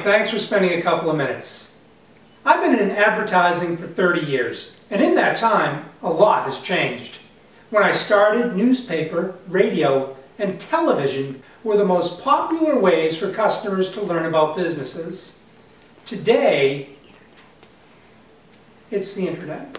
morning. Thanks for spending a couple of minutes. I've been in advertising for 30 years, and in that time, a lot has changed. When I started, newspaper, radio, and television were the most popular ways for customers to learn about businesses. Today, it's the internet.